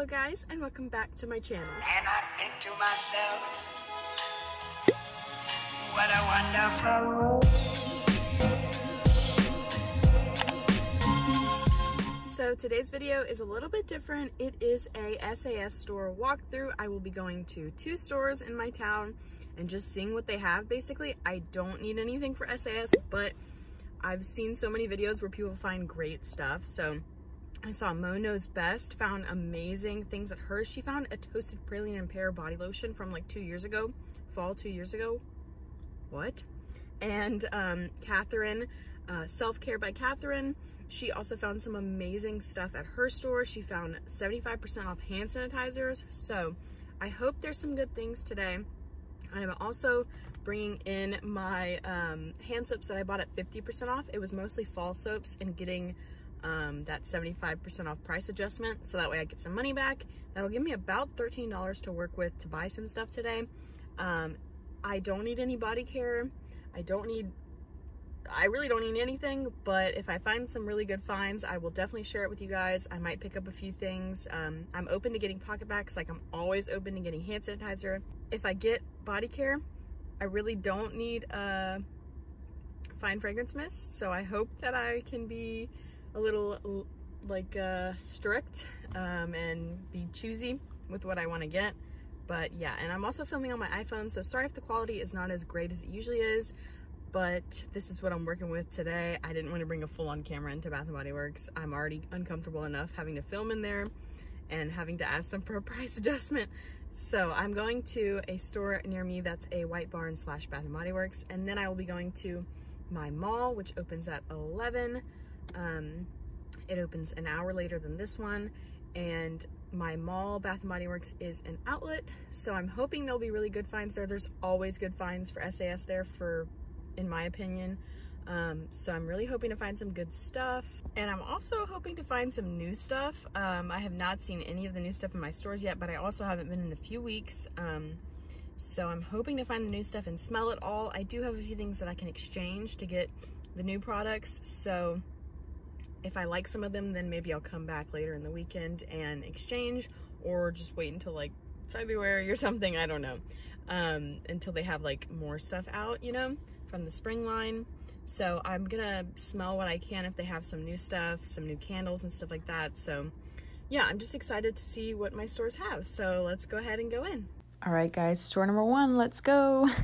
Hello guys and welcome back to my channel. And I think to myself, what a wonderful. So today's video is a little bit different. It is a SAS store walkthrough. I will be going to two stores in my town and just seeing what they have basically. I don't need anything for SAS, but I've seen so many videos where people find great stuff. So I saw Mo Knows Best found amazing things at hers. She found a toasted praline and pear body lotion from like two years ago, fall two years ago. What? And um, Catherine, uh, Self Care by Catherine. She also found some amazing stuff at her store. She found 75% off hand sanitizers. So I hope there's some good things today. I'm also bringing in my um, hand soaps that I bought at 50% off. It was mostly fall soaps and getting um, that 75% off price adjustment so that way I get some money back. That'll give me about $13 to work with to buy some stuff today. Um, I don't need any body care. I don't need, I really don't need anything, but if I find some really good finds, I will definitely share it with you guys. I might pick up a few things. Um, I'm open to getting PocketBacs, like I'm always open to getting hand sanitizer. If I get body care, I really don't need a fine fragrance mist, so I hope that I can be a little like uh, strict um, and be choosy with what I want to get. But yeah, and I'm also filming on my iPhone, so sorry if the quality is not as great as it usually is, but this is what I'm working with today. I didn't want to bring a full-on camera into Bath & Body Works. I'm already uncomfortable enough having to film in there and having to ask them for a price adjustment. So I'm going to a store near me that's a White Barn slash Bath & Body Works, and then I will be going to my mall, which opens at 11. Um, it opens an hour later than this one and my mall Bath & Body Works is an outlet so I'm hoping there'll be really good finds there. There's always good finds for SAS there for in my opinion. Um, so I'm really hoping to find some good stuff and I'm also hoping to find some new stuff. Um, I have not seen any of the new stuff in my stores yet but I also haven't been in a few weeks. Um, so I'm hoping to find the new stuff and smell it all. I do have a few things that I can exchange to get the new products so if I like some of them, then maybe I'll come back later in the weekend and exchange or just wait until like February or something. I don't know. Um, until they have like more stuff out, you know, from the spring line. So I'm gonna smell what I can if they have some new stuff, some new candles and stuff like that. So yeah, I'm just excited to see what my stores have. So let's go ahead and go in. All right, guys, store number one, let's go.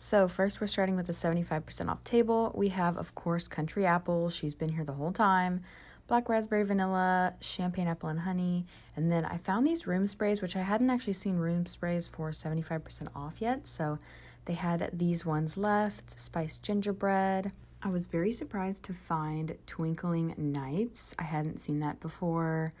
So, first, we're starting with the 75% off table. We have, of course, Country Apple. She's been here the whole time. Black Raspberry Vanilla, Champagne Apple and Honey. And then I found these room sprays, which I hadn't actually seen room sprays for 75% off yet. So, they had these ones left Spiced Gingerbread. I was very surprised to find Twinkling Nights. I hadn't seen that before.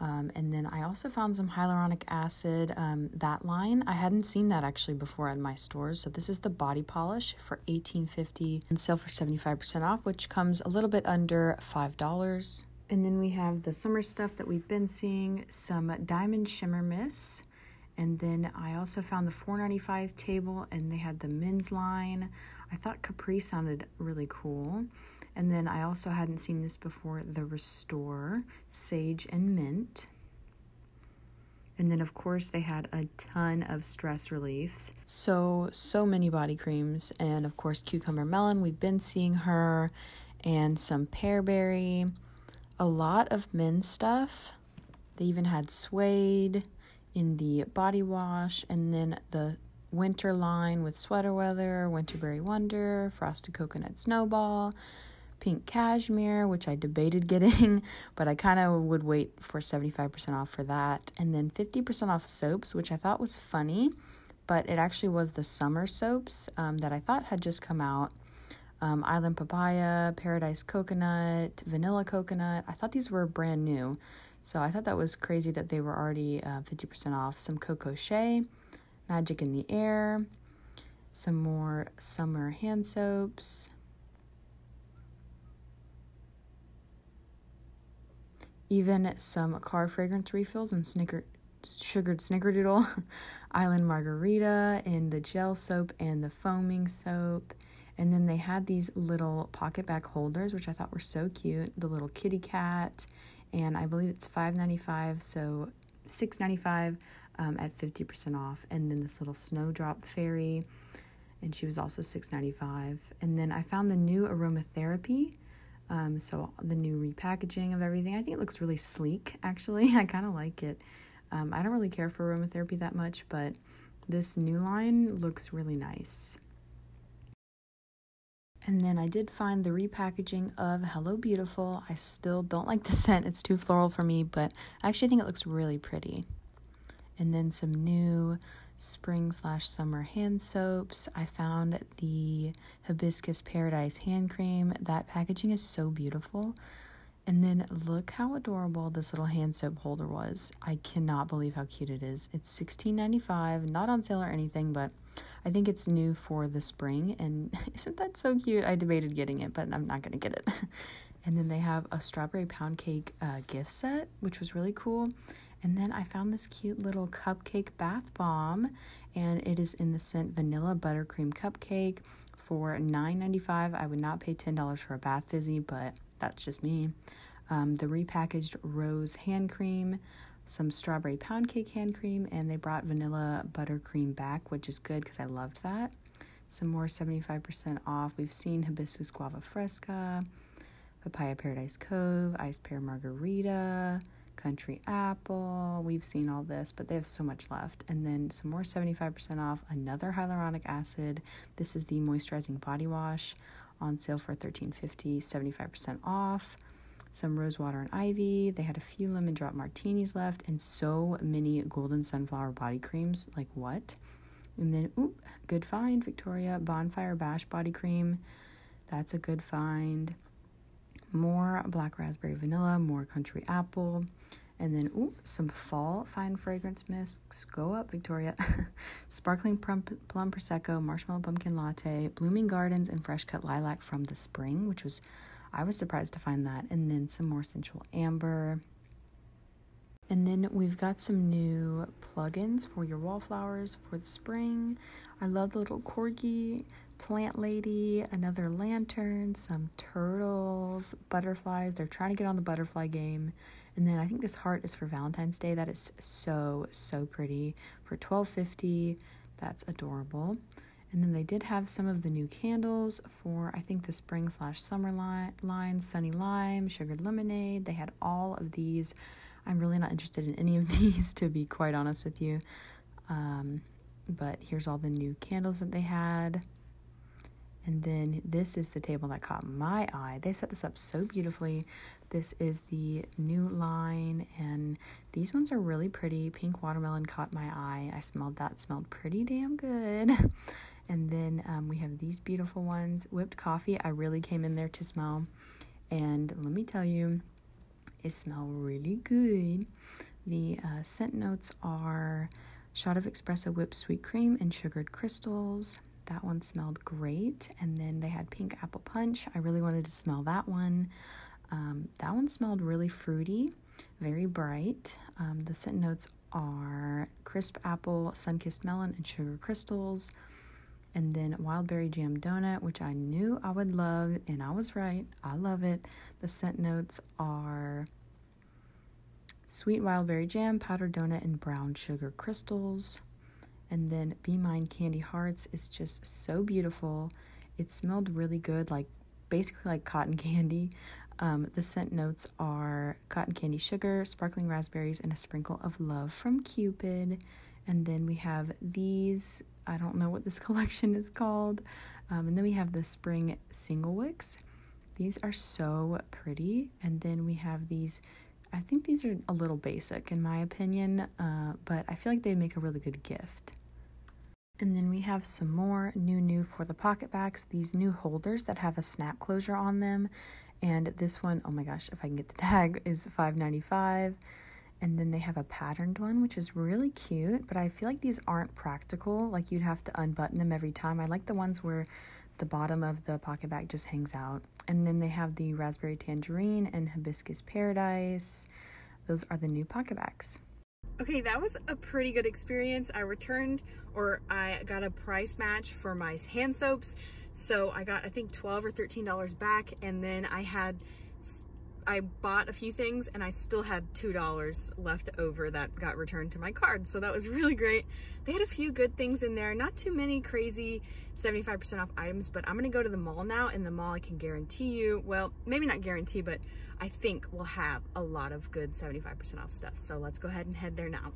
Um, and then I also found some hyaluronic acid, um, that line. I hadn't seen that actually before at my stores. So this is the body polish for $18.50 and sale for 75% off, which comes a little bit under $5. And then we have the summer stuff that we've been seeing, some diamond shimmer mists. And then I also found the 495 table and they had the men's line. I thought Capri sounded really cool. And then I also hadn't seen this before the Restore Sage and Mint. And then, of course, they had a ton of stress reliefs. So, so many body creams. And, of course, Cucumber Melon, we've been seeing her. And some Pearberry. A lot of men's stuff. They even had Suede in the body wash. And then the winter line with Sweater Weather, Winterberry Wonder, Frosted Coconut Snowball pink cashmere, which I debated getting, but I kind of would wait for 75% off for that. And then 50% off soaps, which I thought was funny, but it actually was the summer soaps um, that I thought had just come out. Um, Island Papaya, Paradise Coconut, Vanilla Coconut. I thought these were brand new. So I thought that was crazy that they were already uh, 50% off. Some Coco Shea, Magic in the Air, some more summer hand soaps, even some car fragrance refills and snicker, sugared snickerdoodle, island margarita, and the gel soap and the foaming soap. And then they had these little PocketBac holders, which I thought were so cute. The little kitty cat, and I believe it's five ninety five. So $6.95 um, at 50% off. And then this little snowdrop fairy, and she was also $6.95. And then I found the new aromatherapy. Um, so the new repackaging of everything. I think it looks really sleek, actually. I kind of like it. Um, I don't really care for aromatherapy that much, but this new line looks really nice. And then I did find the repackaging of Hello Beautiful. I still don't like the scent, it's too floral for me, but I actually think it looks really pretty. And then some new spring slash summer hand soaps. I found the Hibiscus Paradise hand cream. That packaging is so beautiful. And then look how adorable this little hand soap holder was. I cannot believe how cute it is. It's $16.95, not on sale or anything, but I think it's new for the spring. And isn't that so cute? I debated getting it, but I'm not going to get it. and then they have a strawberry pound cake uh, gift set, which was really cool. And then I found this cute little cupcake bath bomb, and it is in the scent Vanilla Buttercream Cupcake for $9.95. I would not pay $10 for a bath fizzy, but that's just me. Um, the repackaged rose hand cream, some strawberry pound cake hand cream, and they brought vanilla buttercream back, which is good because I loved that. Some more 75% off. We've seen hibiscus guava fresca, papaya paradise cove, ice pear margarita, country apple. We've seen all this, but they have so much left. And then some more 75% off, another hyaluronic acid. This is the moisturizing body wash on sale for $13.50, 75% off. Some rose water and ivy. They had a few lemon drop martinis left and so many golden sunflower body creams. Like what? And then, oop, good find, Victoria Bonfire Bash body cream. That's a good find. More black raspberry vanilla, more country apple. And then, ooh, some fall fine fragrance mists. Go up, Victoria. Sparkling plum, plum prosecco, marshmallow pumpkin latte, blooming gardens, and fresh cut lilac from the spring, which was, I was surprised to find that. And then some more sensual amber. And then we've got some new plugins for your wallflowers for the spring. I love the little corgi plant lady, another lantern, some turtles, butterflies. They're trying to get on the butterfly game. And then I think this heart is for Valentine's Day. That is so so pretty for 12.50. That's adorable. And then they did have some of the new candles for I think the spring slash summer line, line sunny lime, sugared lemonade. They had all of these. I'm really not interested in any of these to be quite honest with you. Um, but here's all the new candles that they had. And then this is the table that caught my eye. They set this up so beautifully. This is the new line, and these ones are really pretty. Pink watermelon caught my eye. I smelled that, smelled pretty damn good. And then um, we have these beautiful ones. Whipped coffee, I really came in there to smell. And let me tell you, it smells really good. The uh, scent notes are shot of espresso whipped sweet cream and sugared crystals. That one smelled great. And then they had pink apple punch. I really wanted to smell that one. Um, that one smelled really fruity, very bright. Um, the scent notes are crisp apple, sun kissed melon, and sugar crystals. And then wild berry jam donut, which I knew I would love, and I was right. I love it. The scent notes are sweet wild berry jam, powdered donut, and brown sugar crystals. And then Be Mine Candy Hearts is just so beautiful. It smelled really good, like basically like cotton candy. Um, the scent notes are cotton candy sugar, sparkling raspberries, and a sprinkle of love from Cupid. And then we have these. I don't know what this collection is called. Um, and then we have the spring single wicks. These are so pretty. And then we have these. I think these are a little basic in my opinion, uh, but I feel like they make a really good gift. And then we have some more new new for the PocketBacs, these new holders that have a snap closure on them. And this one, oh my gosh, if I can get the tag, is $5.95. And then they have a patterned one, which is really cute, but I feel like these aren't practical. Like you'd have to unbutton them every time. I like the ones where the bottom of the PocketBac just hangs out. And then they have the raspberry tangerine and hibiscus paradise. Those are the new PocketBacs. Okay, that was a pretty good experience. I returned or I got a price match for my hand soaps. So I got, I think 12 or $13 back. And then I had, I bought a few things and I still had $2 left over that got returned to my card. So that was really great. They had a few good things in there, not too many crazy 75% off items, but I'm gonna go to the mall now and the mall I can guarantee you, well, maybe not guarantee, but I think will have a lot of good 75% off stuff. So let's go ahead and head there now.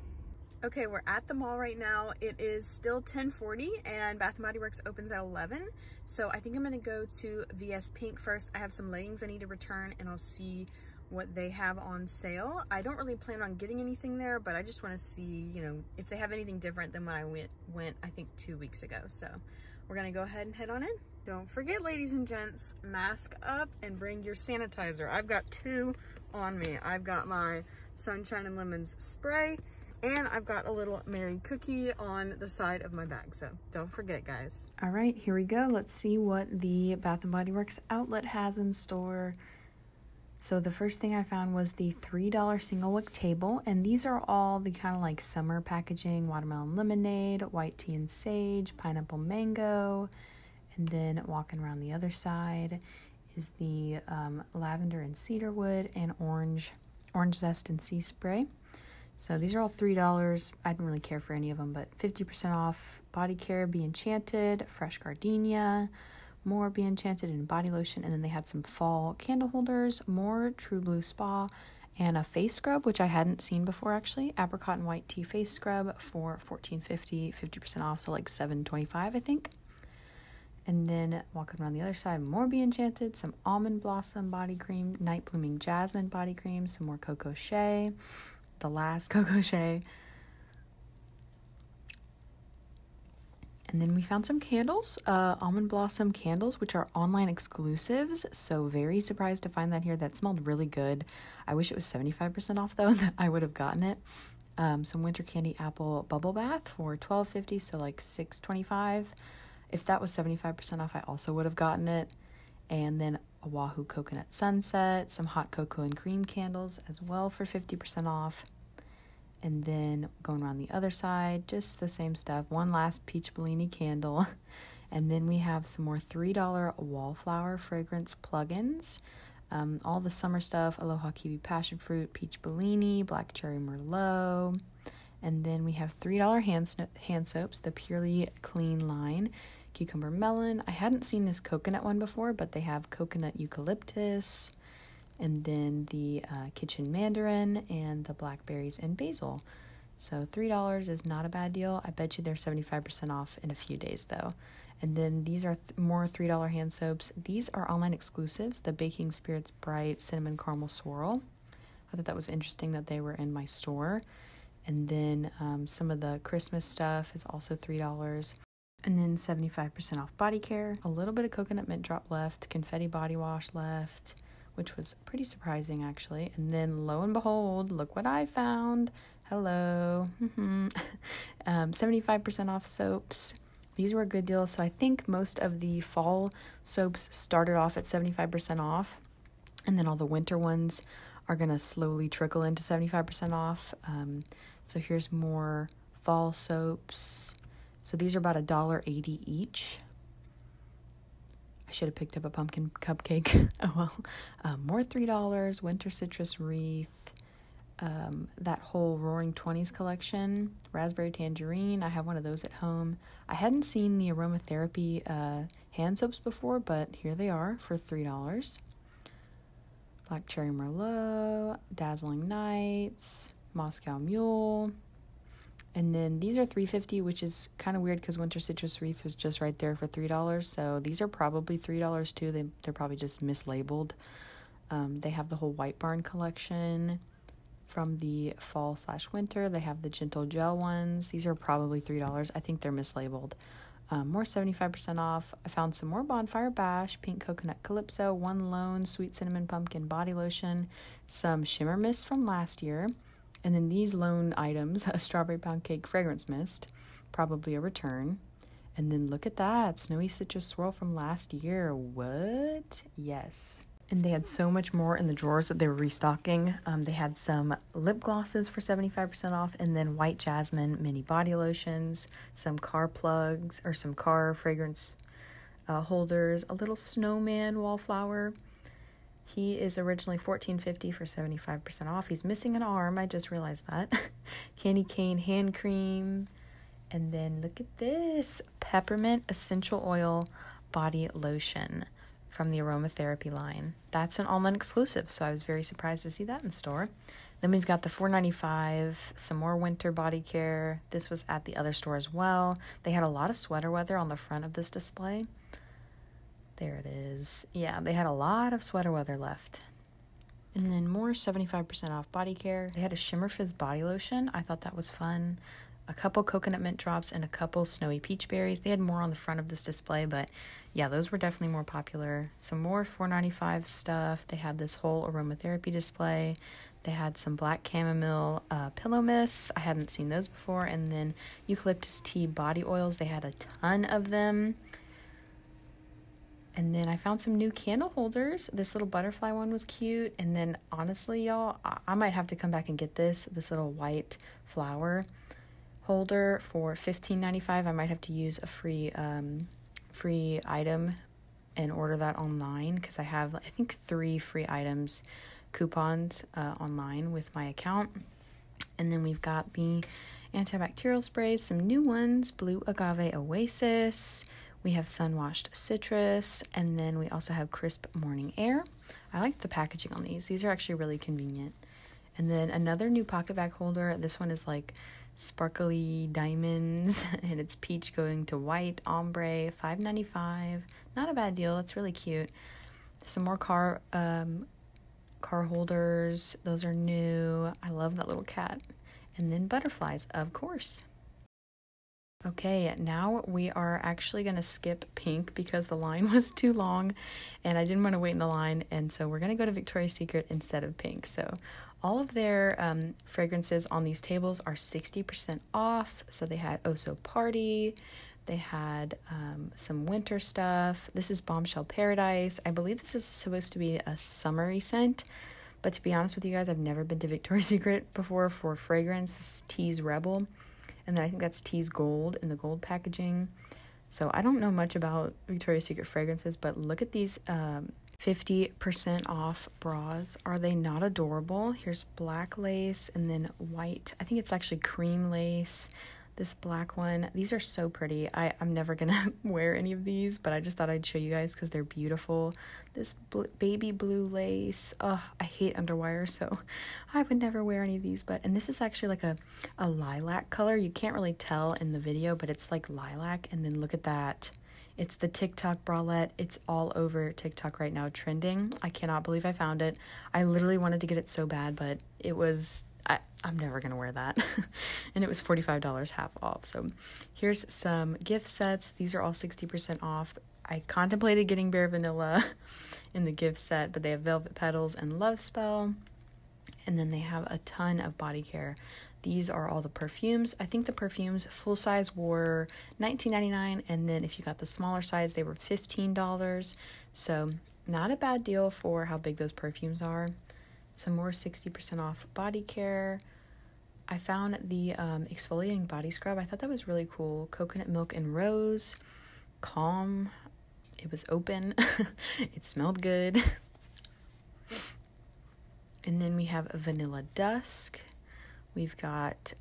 Okay, we're at the mall right now. It is still 1040 and Bath & Body Works opens at 11. So I think I'm gonna go to VS Pink first. I have some leggings I need to return and I'll see what they have on sale. I don't really plan on getting anything there, but I just wanna see, you know, if they have anything different than when I went, went I think two weeks ago. So we're gonna go ahead and head on in. Don't forget, ladies and gents, mask up and bring your sanitizer. I've got two on me. I've got my Sunshine and Lemons spray and I've got a little Merry cookie on the side of my bag. So don't forget, guys. All right, here we go. Let's see what the Bath & Body Works outlet has in store. So the first thing I found was the $3 single wick table, and these are all the kind of like summer packaging, watermelon lemonade, white tea and sage, pineapple mango, and then walking around the other side is the um, lavender and cedarwood and orange, orange zest and sea spray. So these are all $3. I didn't really care for any of them, but 50% off body care, Be Enchanted, fresh gardenia, more Be Enchanted and body lotion. And then they had some fall candle holders, more True Blue Spa, and a face scrub, which I hadn't seen before actually. Apricot and white tea face scrub for $14.50, 50% off, so like $7.25, I think. And then walking around the other side, more Be Enchanted, some almond blossom body cream, night blooming jasmine body cream, some more Coco Shea, the last Coco Shea. And then we found some candles, uh, almond blossom candles, which are online exclusives. So very surprised to find that here. That smelled really good. I wish it was 75% off though, that I would have gotten it. Um, some winter candy apple bubble bath for 12.50, so like 6.25. If that was 75% off, I also would have gotten it. And then Wahoo coconut sunset, some hot cocoa and cream candles as well for 50% off and then going around the other side, just the same stuff. One last peach Bellini candle, and then we have some more $3 wallflower fragrance plugins. Um, all the summer stuff Aloha Kiwi Passion Fruit, Peach Bellini, Black Cherry Merlot. And then we have $3 hand, hand soaps, the Purely Clean line, Cucumber Melon. I hadn't seen this coconut one before, but they have coconut eucalyptus, and then the uh, kitchen mandarin and the blackberries and basil. So $3 is not a bad deal. I bet you they're 75% off in a few days though. And then these are th- more $3 hand soaps. These are online exclusives the Baking Spirits Bright Cinnamon Caramel Swirl. I thought that was interesting that they were in my store. And then um, some of the Christmas stuff is also $3. And then 75% off body care, a little bit of coconut mint drop left, confetti body wash left, which was pretty surprising actually. And then lo and behold, look what I found. Hello. Um, 75% off soaps. These were a good deal. So I think most of the fall soaps started off at 75% off. And then all the winter ones are going to slowly trickle into 75% off. Um, so here's more fall soaps. So these are about a dollar eighty each. I should have picked up a pumpkin cupcake. oh well. Um, more $3, Winter Citrus Wreath, um, that whole Roaring Twenties collection, Raspberry Tangerine. I have one of those at home. I hadn't seen the aromatherapy uh, hand soaps before, but here they are for $3. Black Cherry Merlot, Dazzling Nights, Moscow Mule, and then these are 350 which is kind of weird because winter citrus Wreath was just right there for $3 so these are probably $3 too. They, they're probably just mislabeled. Um, they have the whole white barn collection from the fall slash winter. They have the gentle gel ones. These are probably $3 i think they're mislabeled. Um, more 75% off. I found some more bonfire bash pink coconut calypso one lone sweet cinnamon pumpkin body lotion some shimmer mist from last year and then these lone items a strawberry pound cake fragrance mist, probably a return. And then look at that snowy citrus swirl from last year. What? Yes. And they had so much more in the drawers that they were restocking. Um, they had some lip glosses for 75% off, and then white jasmine mini body lotions, some car plugs or some car fragrance uh, holders, a little snowman wallflower, He is originally fourteen fifty for seventy five percent off. He's missing an arm. I just realized that. Candy cane hand cream, and then look at this peppermint essential oil body lotion from the aromatherapy line. That's an online exclusive, so I was very surprised to see that in store. Then we've got the 495, some more winter body care. This was at the other store as well. They had a lot of sweater weather on the front of this display. There it is. Yeah, they had a lot of sweater weather left. And then more 75% off body care. They had a Shimmer Fizz body lotion. I thought that was fun. A couple coconut mint drops and a couple snowy peach berries. They had more on the front of this display, but yeah, those were definitely more popular. Some more 495 stuff. They had this whole aromatherapy display. They had some black chamomile uh, pillow mists. I hadn't seen those before. And then eucalyptus tea body oils. They had a ton of them. And then I found some new candle holders. This little butterfly one was cute. And then honestly, y'all, I, might have to come back and get this this little white flower holder for $15.95. I might have to use a free um, free item and order that online because I have I think three free items coupons uh, online with my account. And then we've got the antibacterial sprays, some new ones, Blue Agave Oasis. We have Sun Washed Citrus, and then we also have Crisp Morning Air. I like the packaging on these. These are actually really convenient. And then another new PocketBac holder. This one is like sparkly diamonds and it's peach going to white ombre 5.95 not a bad deal that's really cute some more car um car holders those are new i love that little cat and then butterflies of course Okay, now we are actually going to skip pink because the line was too long and I didn't want to wait in the line. And so we're going to go to Victoria's Secret instead of pink. So all of their um, fragrances on these tables are 60% off. So they had Oso Party, they had um, some winter stuff. This is Bombshell Paradise. I believe this is supposed to be a summery scent. But to be honest with you guys, I've never been to Victoria's Secret before for fragrance. This is Tease Rebel. And then I think that's Tease Gold in the gold packaging. So I don't know much about Victoria's Secret fragrances, but look at these um, 50% off bras. Are they not adorable? Here's black lace and then white. I think it's actually cream lace. This black one. These are so pretty. I, I'm never gonna wear any of these, but I just thought I'd show you guys because they're beautiful. This bl- baby blue lace. Oh, I hate underwire, so I would never wear any of these. But and this is actually like a, a lilac color. You can't really tell in the video, but it's like lilac. And then look at that it's the TikTok bralette. It's all over TikTok right now, trending. I cannot believe I found it. I literally wanted to get it so bad, but it was I, I'm never gonna wear that. and it was $45 half off. So here's some gift sets. These are all 60% off. I contemplated getting Bare Vanilla in the gift set, but they have Velvet Petals and Love Spell. And then they have a ton of body care. These are all the perfumes. I think the perfumes full size were $19.99 and then if you got the smaller size they were $15. So, not a bad deal for how big those perfumes are. Some more 60% off body care. I found the um, exfoliating body scrub. I thought that was really cool. Coconut milk and rose. Calm. It was open. it smelled good. And then we have Vanilla Dusk. We've got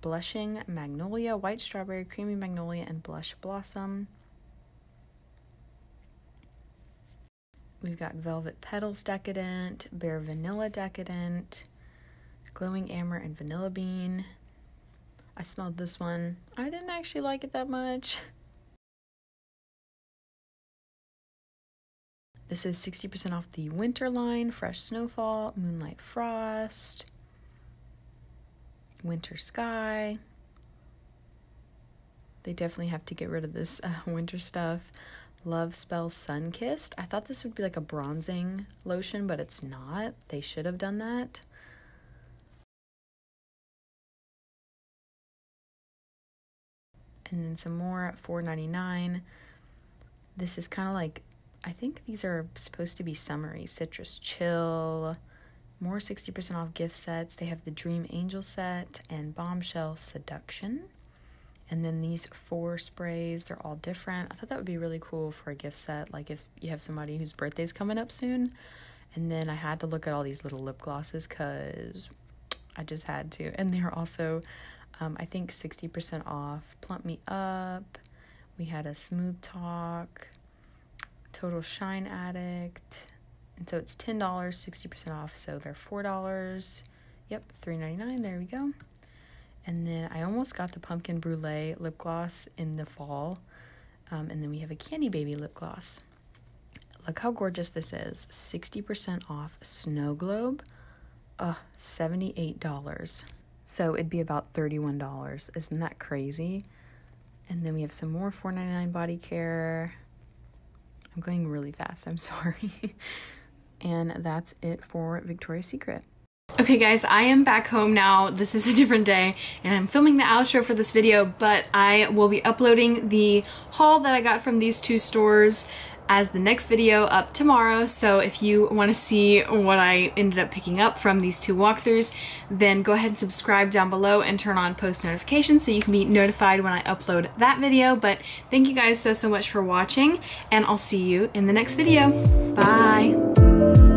Blushing Magnolia, White Strawberry, Creamy Magnolia, and Blush Blossom. We've got Velvet Petals Decadent, Bare Vanilla Decadent, Glowing Amber, and Vanilla Bean. I smelled this one. I didn't actually like it that much. This is 60% off the winter line, Fresh Snowfall, Moonlight Frost, Winter Sky. They definitely have to get rid of this uh, winter stuff. Love Spell Sun Kissed. I thought this would be like a bronzing lotion, but it's not. They should have done that. And then some more at $4.99. This is kind of like I think these are supposed to be summery. Citrus Chill, more 60% off gift sets. They have the Dream Angel set and Bombshell Seduction. And then these four sprays, they're all different. I thought that would be really cool for a gift set, like if you have somebody whose birthday's coming up soon. And then I had to look at all these little lip glosses because I just had to. And they're also, um, I think, 60% off. Plump Me Up. We had a Smooth Talk. Total Shine Addict. And so it's $10, 60% off. So they're $4. Yep, $3.99. There we go. And then I almost got the Pumpkin Brulee lip gloss in the fall. Um, and then we have a Candy Baby lip gloss. Look how gorgeous this is. 60% off Snow Globe. Uh, $78. So it'd be about $31. Isn't that crazy? And then we have some more $4.99 body care. I'm going really fast, I'm sorry. and that's it for Victoria's Secret. Okay guys, I am back home now. This is a different day and I'm filming the outro for this video, but I will be uploading the haul that I got from these two stores as the next video up tomorrow. So if you want to see what I ended up picking up from these two walkthroughs, then go ahead and subscribe down below and turn on post notifications so you can be notified when I upload that video. But thank you guys so, so much for watching and I'll see you in the next video. Bye!